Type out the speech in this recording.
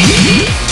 Mm-hmm.